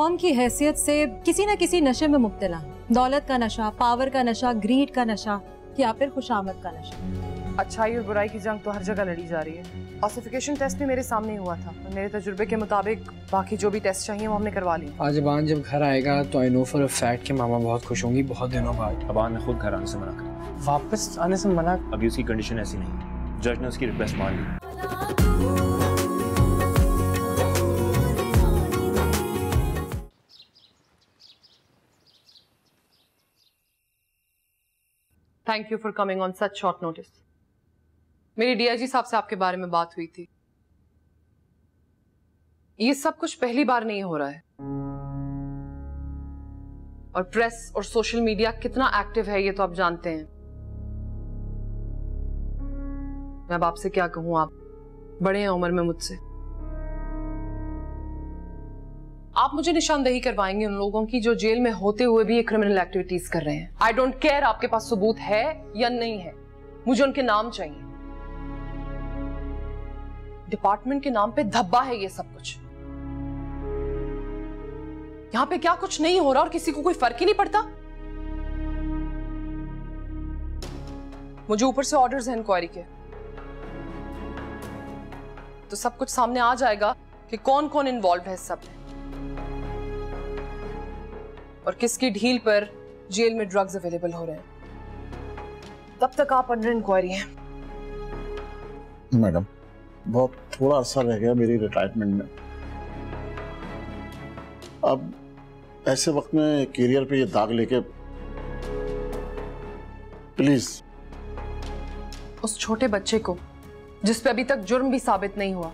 कौम की हैसियत से किसी न किसी नशे में मुब्तला। हैं। दौलत का नशा पावर का नशा ग्रीड का नशा या फिर खुशामद का नशा। अच्छाई और बुराई की जंग तो हर जगह लड़ी जा रही है। ऑसिफिकेशन टेस्ट भी मेरे सामने हुआ था मेरे तजुर्बे के मुताबिक बाकी जो भी टेस्ट चाहिए वो हमने करवा ली आज अबान जब घर आएगा तो I know for a fact कि मामा बहुत खुश होंगी बहुत दिनों बाद। अबान ने खुद घर आने से मना कर वापस आने से मना अभी उसकी कंडीशन ऐसी नहीं है। जज ने उसकी रिक्वेस्ट मान ली। Thank you for coming on such short notice मेरी डीआईजी साहब से आपके बारे में बात हुई थी। ये सब कुछ पहली बार नहीं हो रहा है। और प्रेस और सोशल मीडिया कितना एक्टिव है ये तो आप जानते हैं। मैं अब आपसे क्या कहूँ, आप बड़े हैं उम्र में मुझसे। आप मुझे निशानदेही करवाएँगे उन लोगों की जो जेल में होते हुए भी ये क्रिमिनल एक्टिविटीज़ कर रहे हैं। आई डोंट केयर आपके पास सबूत है या नहीं है। मुझे उनके नाम चाहिए। डिपार्टमेंट के नाम पे धब्बा है ये सब कुछ। यहाँ पे क्या कुछ नहीं हो रहा और किसी को कोई फ़र्क ही नहीं पड़ता? मुझे ऊपर से ऑर्डर्स हैं इंक्वायरी के। तो सब कुछ सामने आ जाएगा कि कौन कौन इन्वॉल्व है सब में। और किसकी ढील पर जेल में ड्रग्स अवेलेबल हो रहे हैं? तब तक आप अंडर इंक्वायरी हैं? मैडम बहुत थोड़ा अरसा रह गया मेरी रिटायरमेंट में। अब ऐसे वक्त में करियर पे ये दाग लेके प्लीज़ उस छोटे बच्चे को जिस पे अभी तक जुर्म भी साबित नहीं हुआ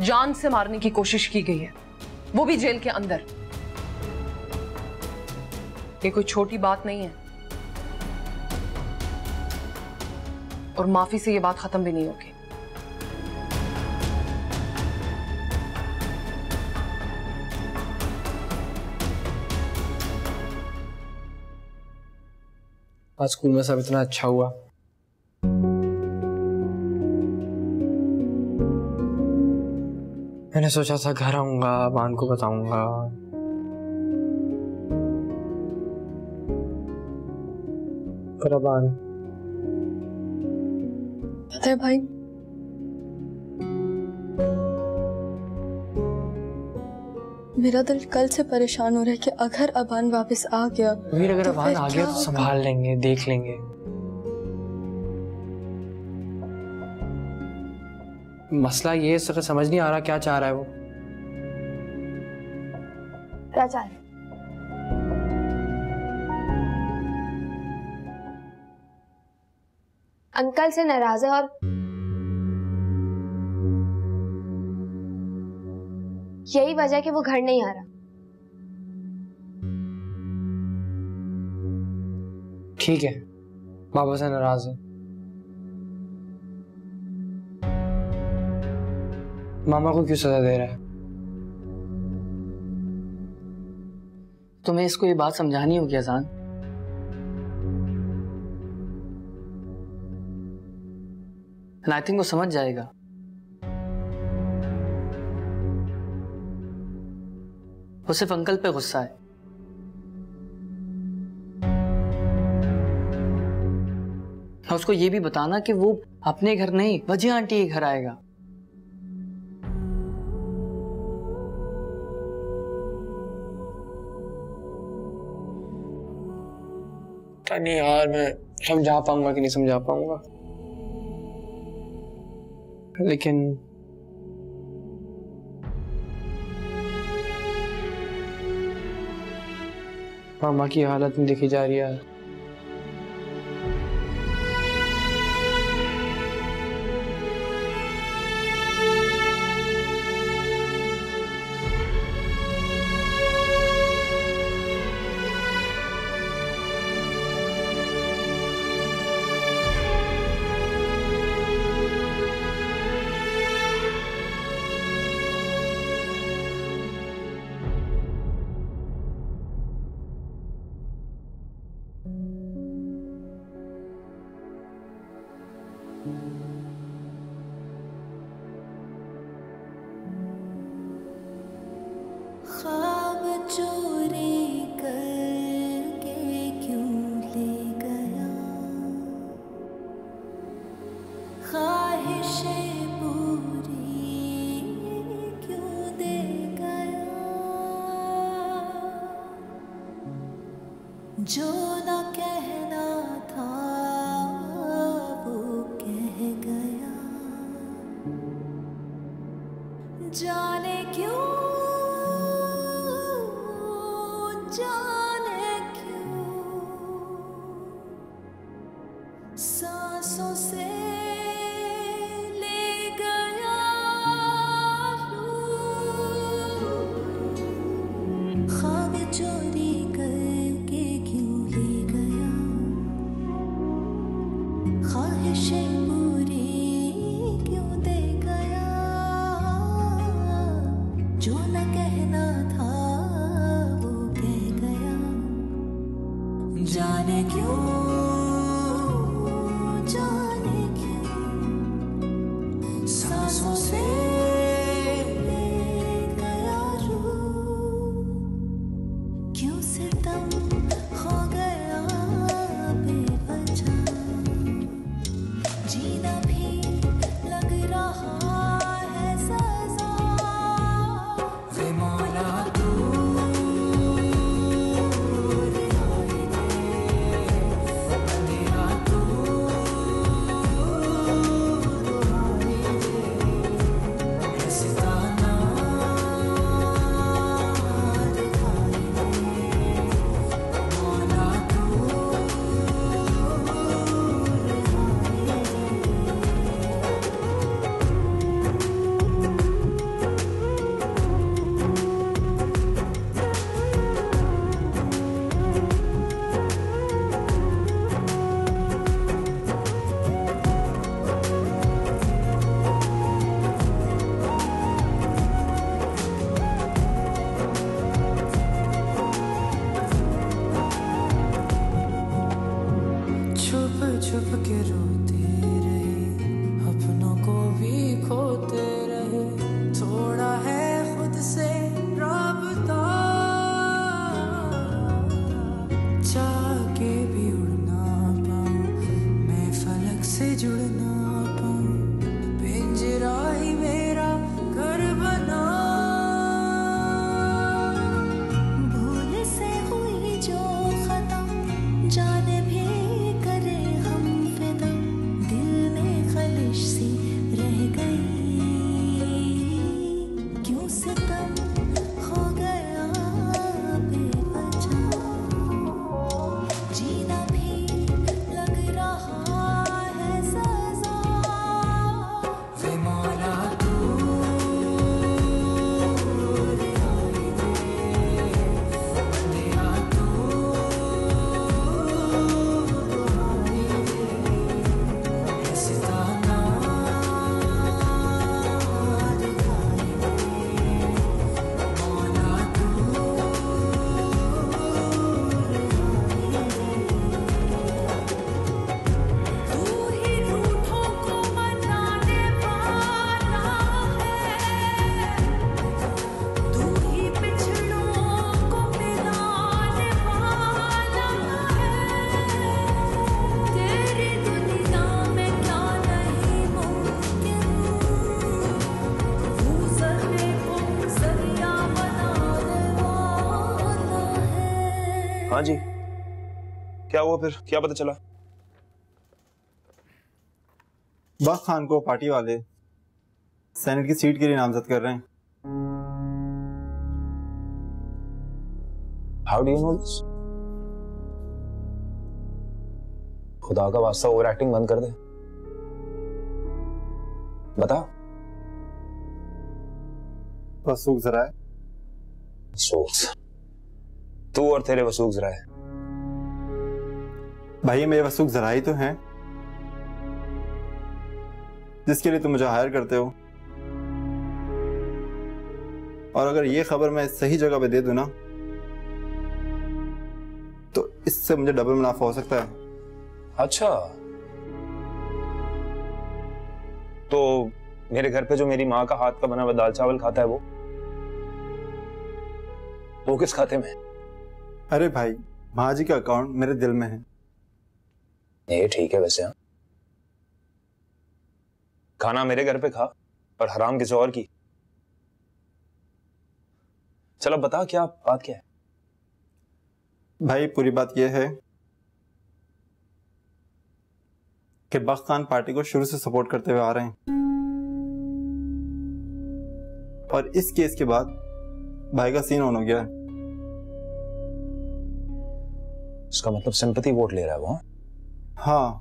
जान से मारने की कोशिश की गई है। वो भी जेल के अंदर। ये कोई छोटी बात नहीं है। और माफ़ी से ये बात खत्म भी नहीं होगी। आज स्कूल में सब इतना अच्छा हुआ। मैंने सोचा था घर आऊँगा अबान को बताऊँगा। पर पता है भाई। मेरा दिल कल से परेशान हो रहा है कि अगर अबान वापस आ गया वीर अगर तो अबान आ गया तो संभाल लेंगे देख लेंगे। मसला ये है, इसका समझ नहीं आ रहा क्या चाह रहा है वो। क्या चाह रहे अंकल से नाराज़ है और यही वजह कि वो घर नहीं आ रहा। ठीक है बाबा से नाराज़ है। मामा को क्यों सजा दे रहा है तुम्हें इसको ये बात समझानी होगी अजान आई थिंक वो समझ जाएगा वो सिर्फ़ अंकल पे गुस्सा है उसको ये भी बताना कि वो अपने घर नहीं वजह आंटी के घर आएगा नहीं यार, मैं समझा पाऊँगा कि नहीं समझा पाऊँगा। लेकिन मामा की हालत में देखी जा रही है जो जाने क्यों क्या हुआ फिर? क्या पता चला? बख खान को पार्टी वाले सेनेट की सीट के लिए नामजद कर रहे हैं। How do you know this खुदा का वास्ता ओवर एक्टिंग बंद कर दे। बता। वसूख जरा है। वसूख। तू और तेरे वसूख जरा है। भाई मेरे वसूख जरा ही तो हैं। जिसके लिए तुम मुझे हायर करते हो। और अगर ये खबर मैं सही जगह पे दे दूँ ना तो इससे मुझे डबल मुनाफा हो सकता है। अच्छा। तो मेरे घर पे जो मेरी माँ का हाथ का बना हुआ दाल चावल खाता है वो? वो किस खाते में अरे भाई माँ जी का अकाउंट मेरे दिल में है। ये ठीक है वैसे। हाँ खाना मेरे घर पे खा और हराम किसी और की। चलो बता क्या बात क्या है? भाई पूरी बात यह है कि बख्त खान पार्टी को शुरू से सपोर्ट करते हुए आ रहे हैं। और इस केस के बाद भाई का सीन ऑन हो गया है। इसका मतलब सिंपति वोट ले रहा है वो हाँ?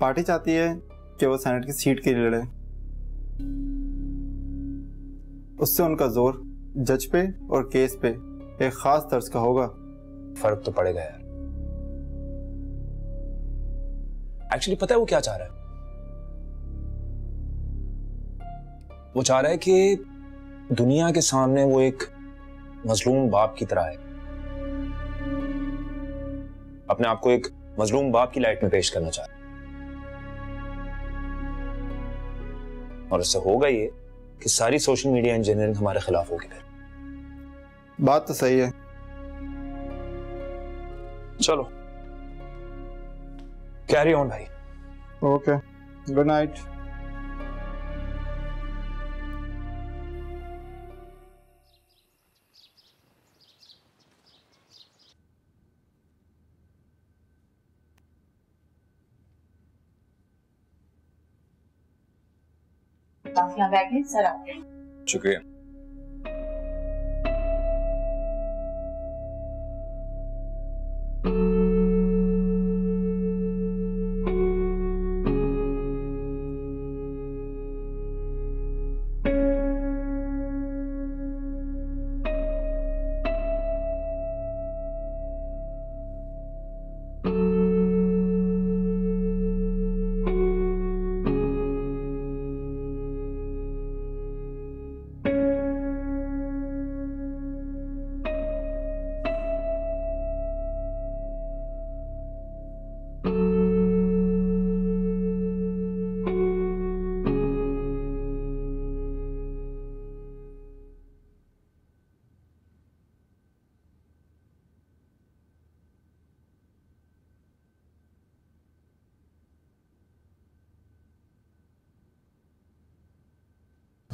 पार्टी चाहती है कि वो सेनेट की सीट के लिए लड़े। उससे उनका ज़ोर जज पे और केस पे एक खास तर्ज का होगा। फ़र्क तो पड़ेगा यार। एक्चुअली पता है वो क्या चाह रहा है? वो चाह रहा है कि दुनिया के सामने वो एक मजलूम बाप की तरह है अपने आप को एक मजलूम बाप की लाइट में पेश करना चाहता और इससे होगा ये कि सारी सोशल मीडिया इंजीनियरिंग हमारे खिलाफ होगी फिर। बात तो सही है। चलो। कैरी ऑन भाई। ओके गुड नाइट काफिला बैग है सर आपके शुक्रिया।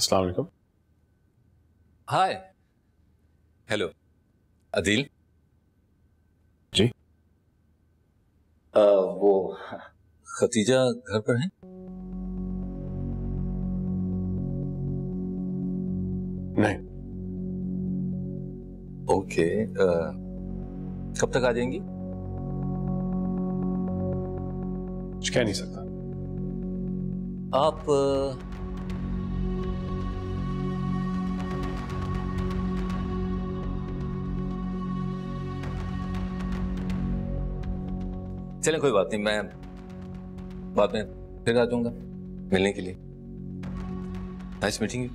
अस्सलाम वालेकुम। हाय। हेलो। अदील? जी। आ, वो खतीजा घर पर है? नहीं। ओके आ, कब तक आ जाएँगी? कुछ कह नहीं सकता। आप चलें, कोई बात नहीं, मैं बाद में फिर आ जाऊँगा, मिलने के लिए। नाइस मीटिंग यू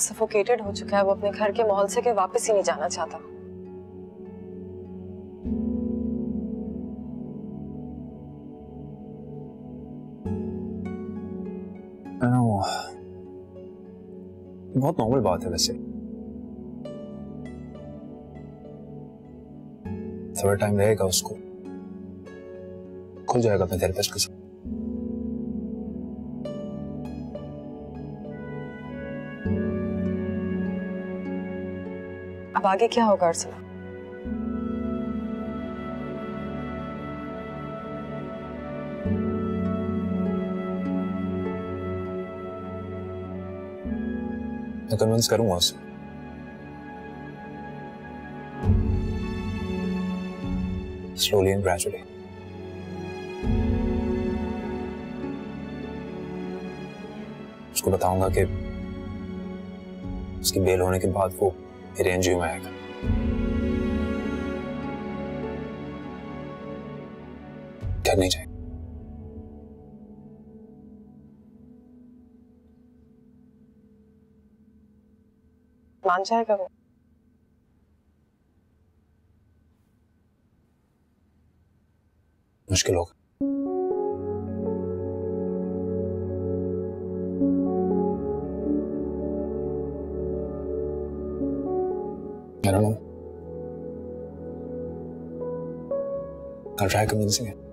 सफोकेटेड हो चुका है, वो अपने घर के माहौल से कि वापस ही नहीं जाना चाहता। बहुत नॉर्मल बात है वैसे। थोड़ा टाइम रहेगा उसको। खुल जाएगा अपने थेरेपिस्ट के साथ। आगे क्या होगा अर्सला मैं कन्विंस करूँगा उसे। स्लोली एंड ग्रेजुअली उसको बताऊँगा कि उसकी बेल होने के बाद वो मेरे एनजीओ में आएगा चाहिए मान जाएगा वो मुश्किल होगा try convincing him.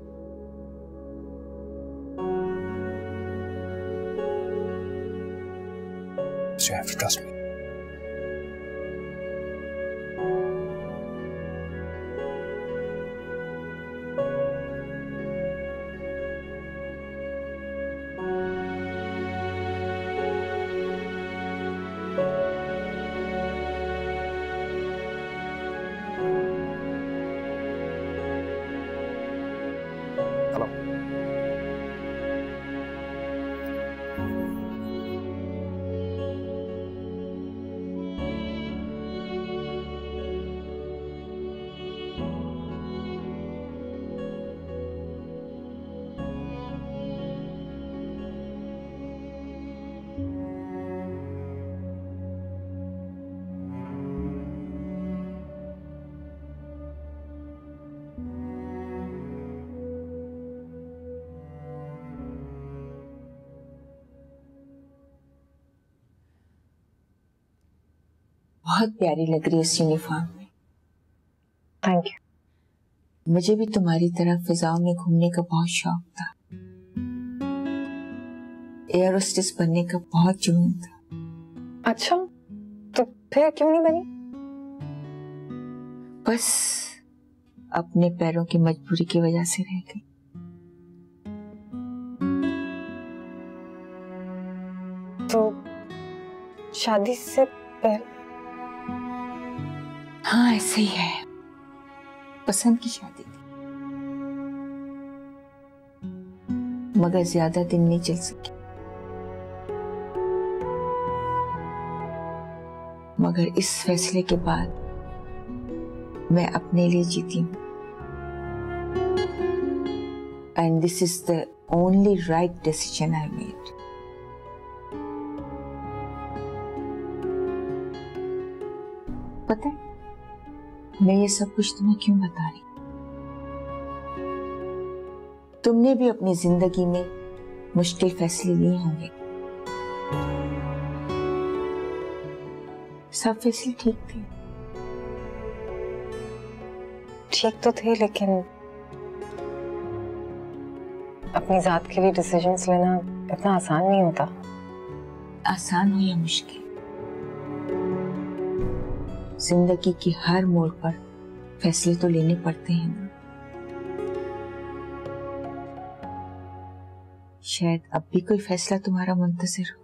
बहुत प्यारी लग रही है इस यूनिफॉर्म में। थैंक यू मुझे भी तुम्हारी तरह फिजाओं में घूमने का बहुत शौक था। एयर होस्टेस बनने का बहुत जुनून था। अच्छा तो फिर क्यों नहीं बनी? बस अपने पैरों की मजबूरी की वजह से रह गई। तो शादी से पहले हाँ ऐसे ही है। पसंद की शादी थी। मगर ज़्यादा दिन नहीं चल सकी। मगर इस फैसले के बाद मैं अपने लिए जीती हूँ। And this is the only right decision I made मैं ये सब कुछ तुम्हें क्यों बता रही? तुमने भी अपनी ज़िंदगी में मुश्किल फैसले लिए होंगे। सब फैसले ठीक थे। ठीक तो थे लेकिन अपनी जात के लिए डिसीजंस लेना इतना आसान नहीं होता। आसान हो या मुश्किल? ज़िंदगी की हर मोड़ पर फैसले तो लेने पड़ते हैं। ना शायद अब भी कोई फैसला तुम्हारा मुंतजर हो।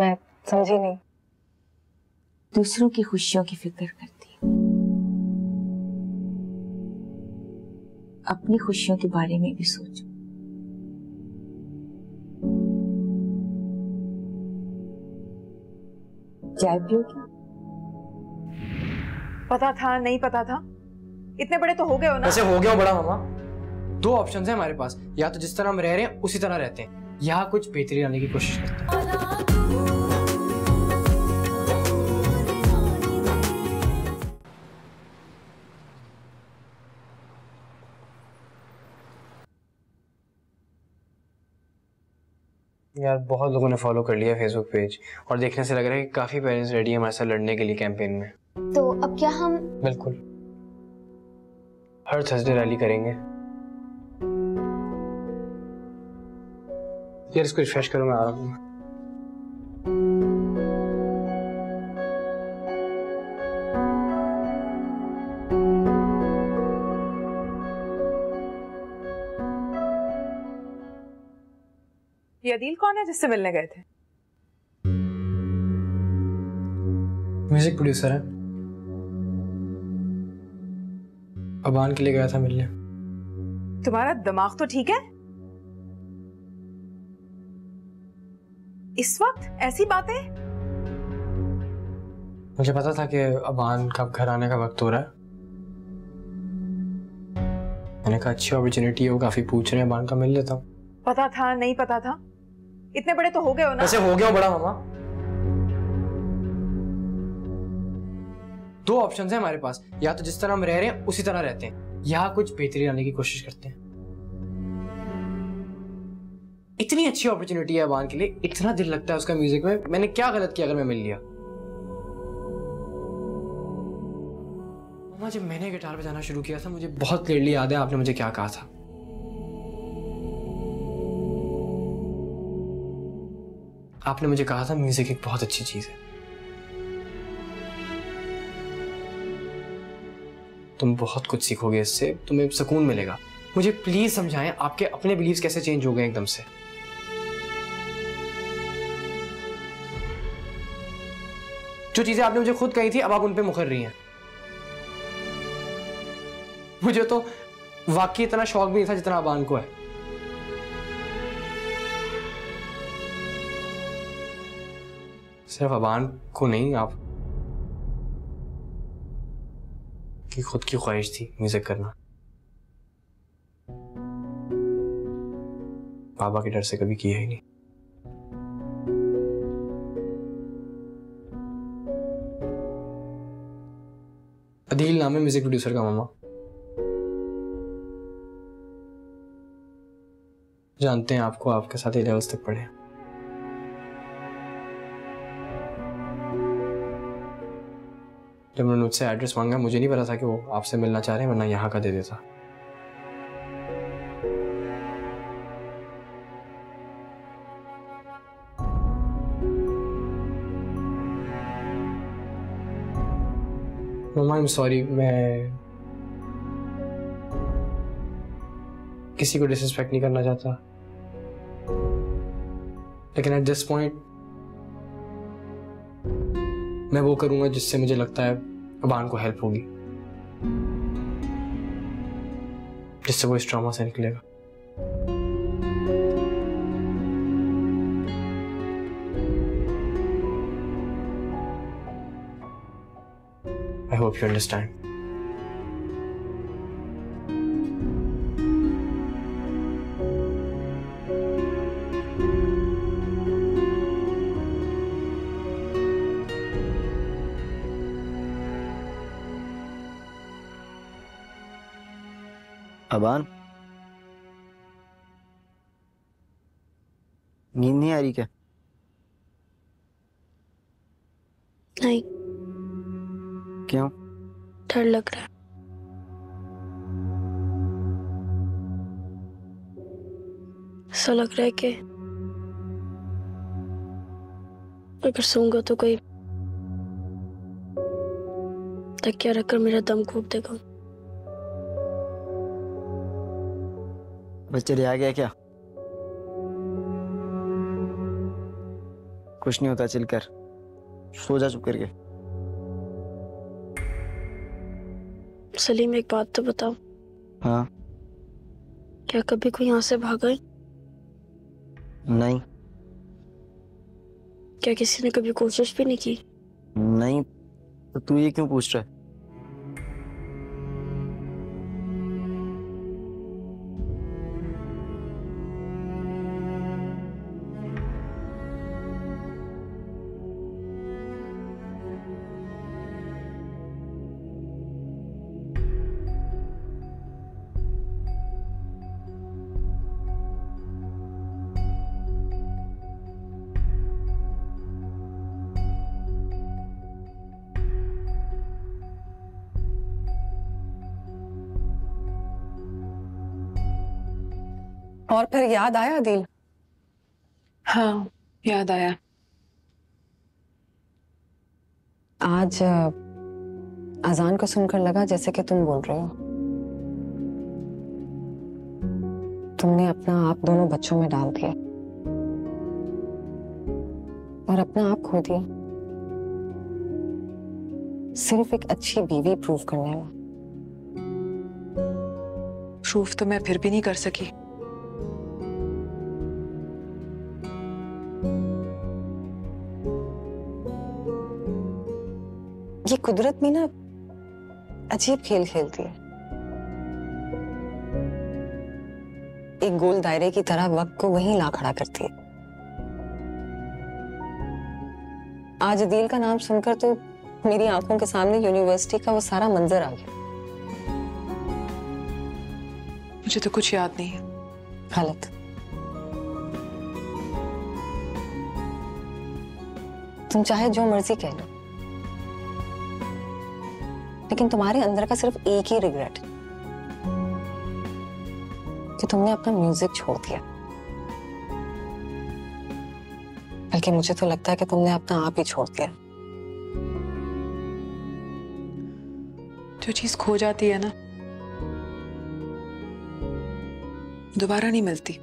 मैं समझी नहीं। दूसरों की खुशियों की फ़िक्र करती हूँ। अपनी खुशियों के बारे में भी सोचो। चाय पियोगी पता था नहीं पता था। इतने बड़े तो हो गए हो ना? वैसे हो गया हो बड़ा मामा। दो ऑप्शन है हमारे पास। या तो जिस तरह हम रह रहे हैं उसी तरह रहते हैं। यहाँ कुछ बेहतरी आने की कोशिश करते हैं। यार बहुत लोगों ने फॉलो कर लिया फेसबुक पेज और देखने से लग रहा है कि काफ़ी पेरेंट्स रेडी हैं हमारे साथ लड़ने के लिए कैंपेन में। तो अब क्या हम बिल्कुल। हर थर्सडे रैली करेंगे। यार इसको रिफ्रेश करो मैं आ रहा हूँ। ये अदील कौन है जिससे मिलने गए थे? म्यूज़िक प्रोड्यूसर है। अबान के लिए गया था मिलने। तुम्हारा दिमाग तो ठीक है? इस वक्त ऐसी बातें? मुझे पता था कि अबान का घर आने का वक्त हो रहा है। मैंने कहा अच्छी अपॉर्चुनिटी है वो काफ़ी पूछ रहे हैं अबान का मिल लेता हूँ। पता था नहीं पता था? इतने बड़े तो हो गए हो ना? वैसे हो गया हूँ बड़ा मामा। दो ऑप्शन है हमारे पास। या तो जिस तरह हम रह रहे हैं, उसी तरह रहते हैं। या कुछ बेहतरी लाने की कोशिश करते हैं। इतनी अच्छी अपॉर्चुनिटी है अबान के लिए। इतना दिल लगता है उसका म्यूज़िक में। मैंने क्या गलत किया अगर मैं मिल लिया? मामा, जब मैंने गिटार बजाना शुरू किया था, मुझे बहुत क्लियरली याद है आपने मुझे क्या कहा था। आपने मुझे कहा था म्यूज़िक एक बहुत अच्छी चीज़ है। तुम बहुत कुछ सीखोगे इससे, तुम्हें सुकून मिलेगा। मुझे प्लीज़ समझाएँ, आपके अपने बिलीव्स कैसे चेंज हो गए एकदम से। जो चीज़ें आपने मुझे खुद कही थी, अब आप उन पे मुखर रही हैं। मुझे तो वाकई इतना शौक भी नहीं था जितना अबान को है। सिर्फ़ अबान को नहीं, आप की खुद की ख्वाहिश थी म्यूज़िक करना। बाबा के डर से कभी किया ही नहीं। अदील नाम है म्यूज़िक प्रोड्यूसर का मामा। जानते हैं आपको, आपके साथ लेवल्स तक पढ़े जब उन्होंने मुझसे एड्रेस मांगा, मुझे नहीं पता था कि वो आपसे मिलना चाह रहे हैं, वरना यहाँ का दे देता। मम्मा आई एम सॉरी मैं किसी को डिसरिस्पेक्ट नहीं करना चाहता। लेकिन एट दिस पॉइंट मैं वो करूँगा जिससे मुझे लगता है अबान को हेल्प होगी जिससे वो इस ड्रामा से निकलेगा आई होप यू understand. अबान नींद नहीं आ रही क्या? नहीं। क्यों? डर लग रहा है। ऐसा लग रहा है कि अगर सोऊँगा तो कोई तकिया रखकर मेरा दम घूट देगा। बच्चे आ गया क्या? कुछ नहीं होता चिल कर। सो जा चुप करके। सलीम एक बात तो बताओ। हाँ? क्या कभी कोई यहाँ से भागा है? नहीं। क्या किसी ने कभी कोशिश भी नहीं की? नहीं तो तू ये क्यों पूछ रहा है? और फिर याद आया दिल? हाँ याद आया। आज अजान को सुनकर लगा जैसे कि तुम बोल रहे हो। तुमने अपना आप दोनों बच्चों में डाल दिया। और अपना आप खो दिया सिर्फ़ एक अच्छी बीवी प्रूव करने में। प्रूफ तो मैं फिर भी नहीं कर सकी। कुदरत भी ना अजीब खेल खेलती है। एक गोल दायरे की तरह वक्त को वहीं ला खड़ा करती है। आज अदील का नाम सुनकर तो मेरी आँखों के सामने यूनिवर्सिटी का वो सारा मंजर आ गया। मुझे तो कुछ याद नहीं है। गलत तुम चाहे जो मर्ज़ी कह लो। लेकिन तुम्हारे अंदर का सिर्फ़ एक ही रिग्रेट कि तुमने अपना म्यूज़िक छोड़ दिया। बल्कि मुझे तो लगता है कि तुमने अपना आप ही छोड़ दिया। जो चीज़ खो जाती है ना, दोबारा नहीं मिलती।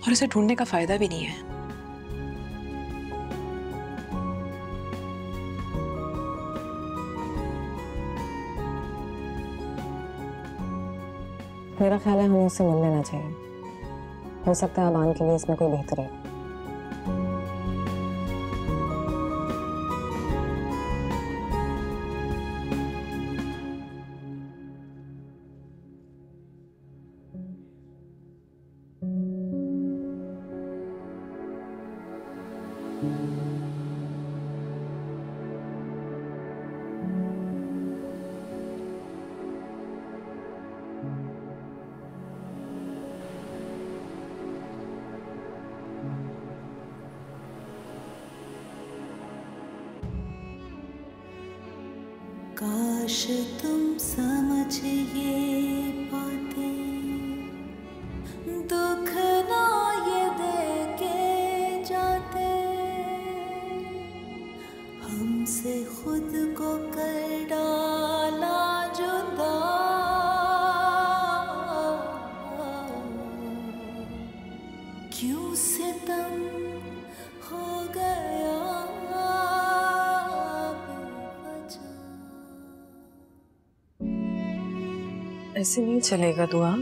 और इसे ढूँढने का फ़ायदा भी नहीं है। मेरा ख्याल है हमें उससे मिल लेना चाहिए। हो सकता है अबान के लिए इसमें कोई बेहतर है। हमसे खुद को कर डाला जुदा। क्यों सितम हो गया ऐसे नहीं चलेगा दुआ।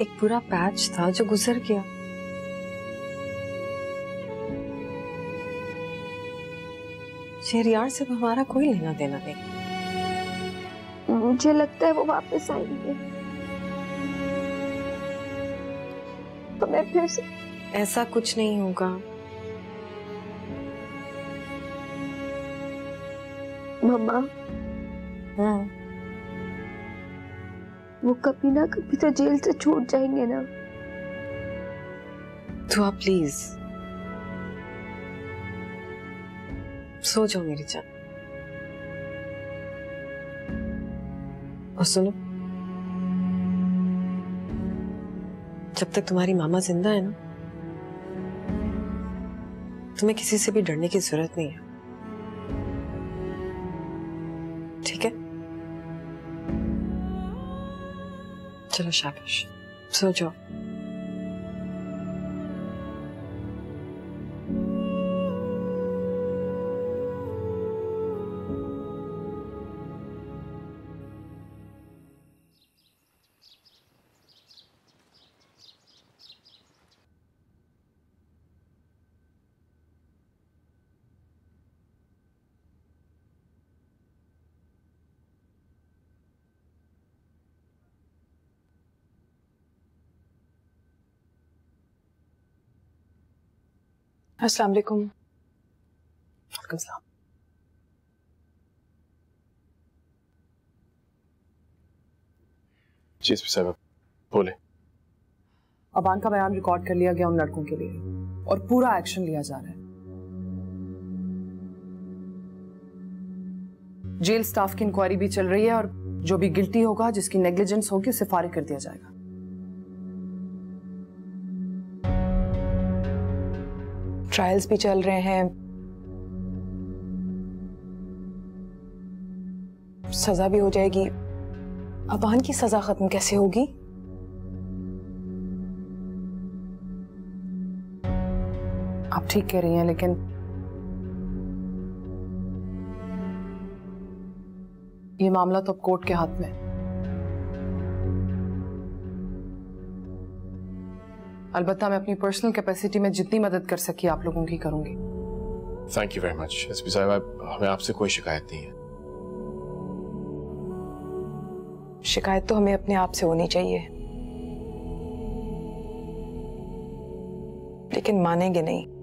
एक पूरा पैच था जो गुजर गया। शेरियार से हमारा कोई लेना देना नहीं। मुझे लगता है वो वापस आएँगे। तो मैं फिर से ऐसा कुछ नहीं होगा। मम्मा। हाँ। वो कभी ना कभी तो जेल से छूट जाएँगे ना। तो आप प्लीज़। सो जाओ मेरी जान और सुनो जब तक तुम्हारी मामा ज़िंदा है ना तुम्हें किसी से भी डरने की ज़रूरत नहीं है ठीक है चलो शाबाश सो जाओ अस्सलाम वालेकुम। वालेकुम सलाम। जी साहब बोले। अबान का बयान रिकॉर्ड कर लिया गया उन लड़कों के लिए और पूरा एक्शन लिया जा रहा है। जेल स्टाफ की इंक्वायरी भी चल रही है और जो भी गिल्टी होगा जिसकी नेग्लिजेंस होगी उसे फारिग कर दिया जाएगा। ट्रायल्स भी चल रहे हैं। सजा भी हो जाएगी। अबान की सजा खत्म कैसे होगी? आप ठीक कह रही हैं, लेकिन ये मामला तो अब कोर्ट के हाथ में है। अलबत्ता मैं अपनी पर्सनल कैपेसिटी में जितनी मदद कर सकी आप लोगों की करूँगी। Thank you very much SP P साहब। हमें आपसे कोई शिकायत नहीं है। शिकायत तो हमें अपने आप से होनी चाहिए। लेकिन मानेंगे नहीं।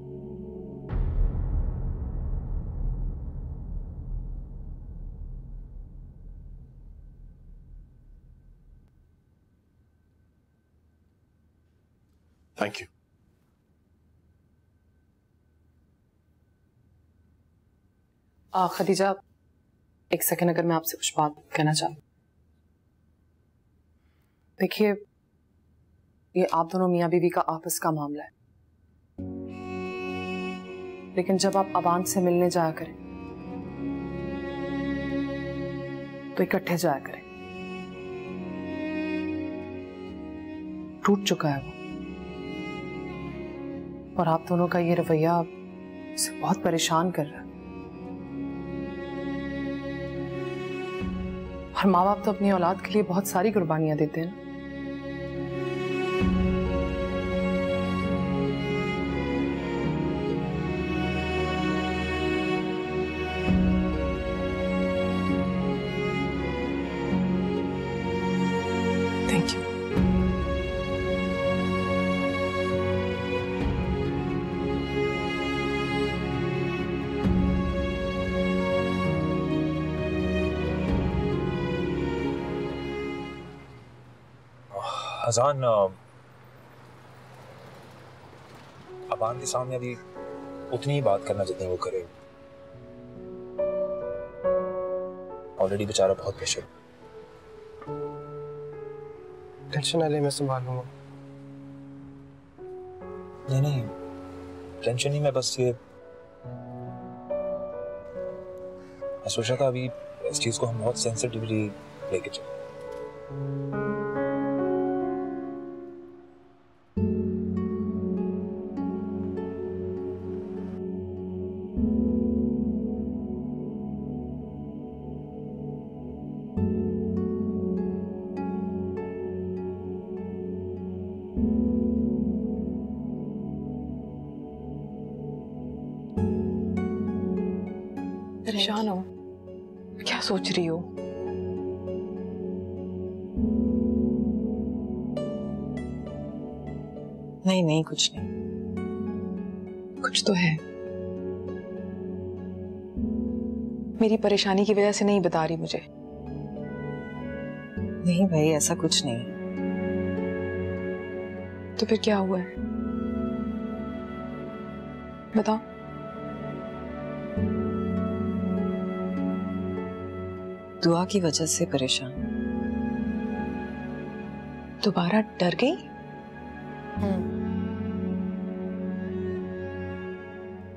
खदीजा, एक सेकेंड अगर मैं आपसे कुछ बात कहना चाहूँ। देखिए, ये आप दोनों मियाँ बीवी का आपस का मामला है। लेकिन जब आप अबान से मिलने जाया करें तो इकट्ठे जाया करें। टूट चुका है वो। और आप दोनों का ये रवैया उसे बहुत परेशान कर रहा है। और माँ बाप तो अपनी औलाद के लिए बहुत सारी कुर्बानियाँ देते हैं। अजान अबान के सामने अभी उतनी ही बात करना जितनी वो करे। ऑलरेडी बेचारा बहुत प्रेशर टेंशन ना ले मैं संभाल लूँगा। नहीं नहीं टेंशन नहीं मैं बस ये मैं सोचा था अभी इस चीज़ को हम बहुत सेंसिटिवली लेके चले। कुछ नहीं। कुछ तो है। मेरी परेशानी की वजह से नहीं बता रही मुझे। नहीं भाई, ऐसा कुछ नहीं। तो फिर क्या हुआ? है बताओ। दुआ की वजह से परेशान। दोबारा डर गई?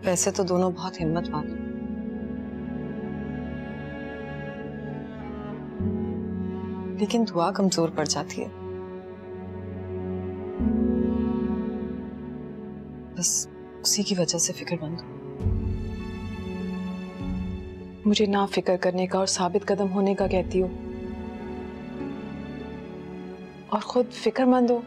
वैसे तो दोनों बहुत हिम्मत वाले। लेकिन दुआ कमज़ोर पड़ जाती है। बस उसी की वजह से फिक्रमंद हूँ। मुझे ना फ़िक्र करने का और साबित कदम होने का कहती हो। और खुद फिक्रमंद हो।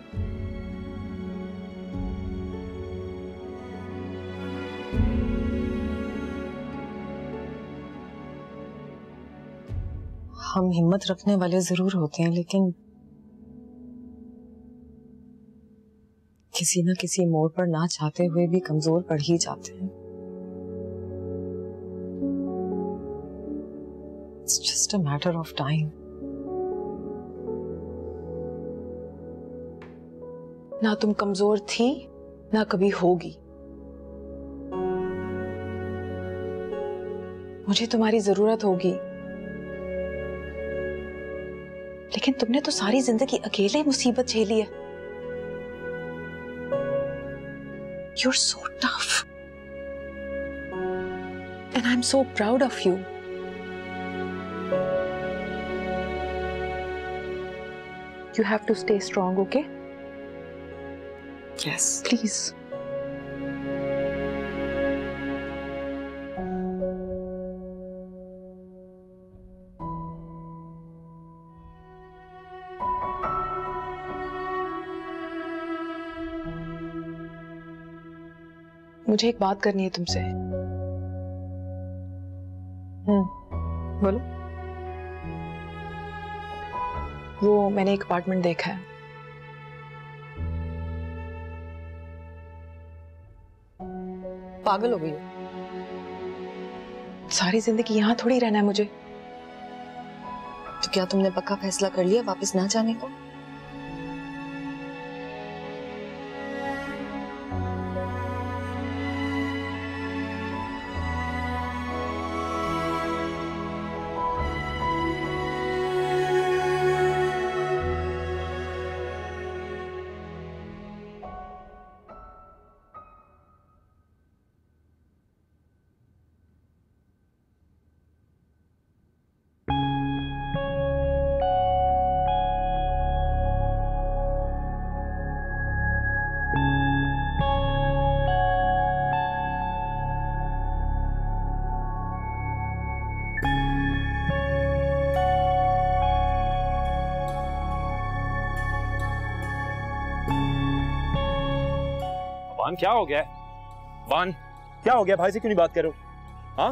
हम हिम्मत रखने वाले ज़रूर होते हैं, लेकिन किसी ना किसी मोड़ पर ना चाहते हुए भी कमज़ोर पड़ ही जाते हैं। It's just a matter of time ना तुम कमज़ोर थी, ना कभी होगी। मुझे तुम्हारी ज़रूरत होगी। लेकिन तुमने तो सारी ज़िंदगी अकेले ही मुसीबत झेली है। You're so tough and I am so proud of you you have to stay strong okay yes please मुझे एक बात करनी है तुमसे। हम्म। बोलो। वो मैंने एक अपार्टमेंट देखा है। पागल हो गई हो। सारी ज़िंदगी यहाँ थोड़ी रहना है मुझे। तो क्या तुमने पक्का फैसला कर लिया वापस ना जाने का? वान क्या हो गया? है वान क्या हो गया? भाई से क्यों नहीं बात करो? हाँ?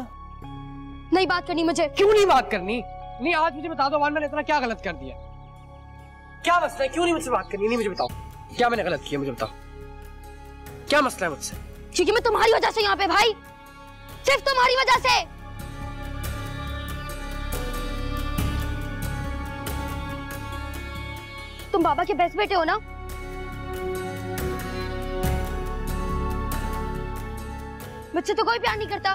नहीं बात करनी मुझे। क्यों नहीं बात करनी? नहीं आज मुझे बता दो वान मैंने इतना क्या गलत कर दिया? क्या मसला है? क्यों नहीं मुझसे बात करनी? नहीं मुझे बताओ। क्या मैंने गलत किया? मुझे बताओ। क्या मसला है मुझसे? क्योंकि मैं तुम्हारी वजह से यहाँ पे भाई। सिर्फ़ तुम्हारी वजह से। तुम बाबा के बेस्ट बेटे हो ना? मुझसे तो कोई प्यार नहीं करता।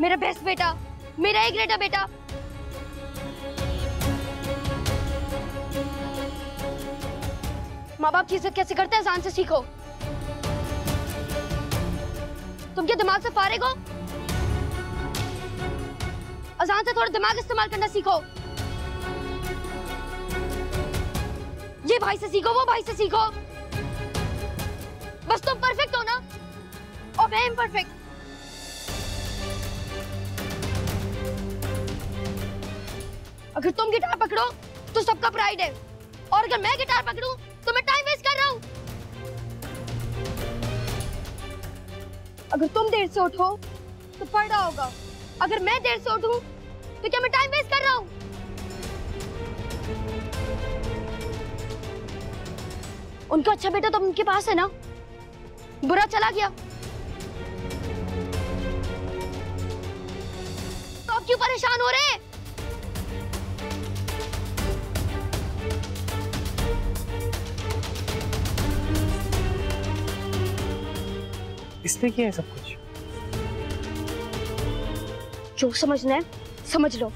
मेरा बेस्ट बेटा, मेरा एक ग्रेटा बेटा। माँ बाप की इज़्ज़त कैसे करते हैं? आसान से सीखो। तुम क्या दिमाग से फारिग? हो अजान से थोड़ा दिमाग इस्तेमाल करना सीखो। ये भाई से सीखो, वो भाई से सीखो। बस तुम परफेक्ट हो ना? और मैं इम्परफेक्ट अगर तुम गिटार पकड़ो तो सबका प्राइड है। और अगर मैं गिटार पकड़ू तो मैं टाइम वेस्ट कर रहा हूँ। अगर तुम देर से उठो तो पढ़ रहा होगा। अगर मैं देर से उठूं तो क्या मैं टाइम वेस्ट कर रहा हूँ? उनका अच्छा बेटा तो उनके पास है ना? बुरा चला गया। तो अब क्यों परेशान हो रहे हैं? इसने किया है सब कुछ? जो समझना है समझ लो।